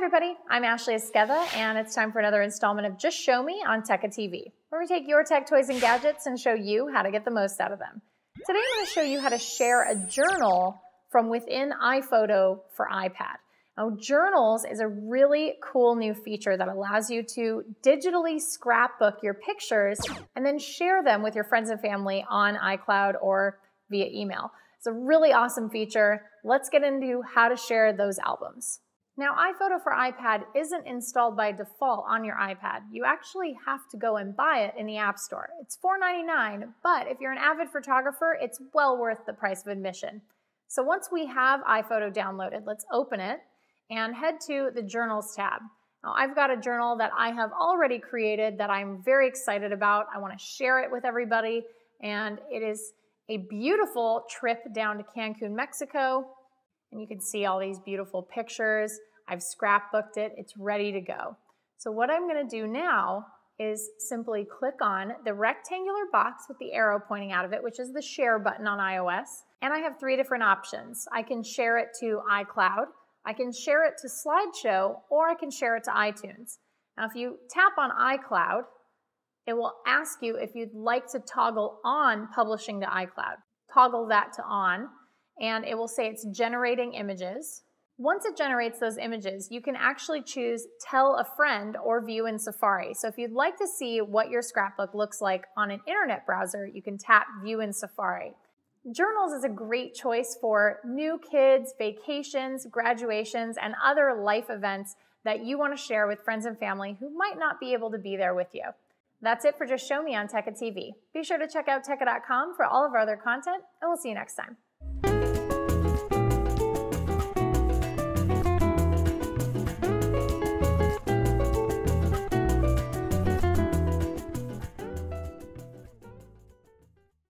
I'm Ashley Esqueda, and it's time for another installment of Just Show Me on Tecca TV, where we take your tech toys and gadgets and show you how to get the most out of them. Today I'm going to show you how to share a journal from within iPhoto for iPad. Now, Journals is a really cool new feature that allows you to digitally scrapbook your pictures and then share them with your friends and family on iCloud or via email. It's a really awesome feature. Let's get into how to share those albums. Now, iPhoto for iPad isn't installed by default on your iPad. You actually have to go and buy it in the App Store. It's $4.99, but if you're an avid photographer, it's well worth the price of admission. So once we have iPhoto downloaded, let's open it and head to the Journals tab. Now, I've got a journal that I have already created that I'm very excited about. I want to share it with everybody, and it is a beautiful trip down to Cancun, Mexico. And you can see all these beautiful pictures. I've scrapbooked it, it's ready to go. So, what I'm going to do now is simply click on the rectangular box with the arrow pointing out of it, which is the share button on iOS. And I have three different options. I can share it to iCloud, I can share it to Slideshow, or I can share it to iTunes. Now, if you tap on iCloud, it will ask you if you'd like to toggle on publishing to iCloud. Toggle that to on, and it will say it's generating images. Once it generates those images, you can actually choose tell a friend or view in Safari. So if you'd like to see what your scrapbook looks like on an internet browser, you can tap view in Safari. Journals is a great choice for new kids, vacations, graduations, and other life events that you want to share with friends and family who might not be able to be there with you. That's it for Just Show Me on Tecca TV. Be sure to check out Tecca.com for all of our other content, and we'll see you next time.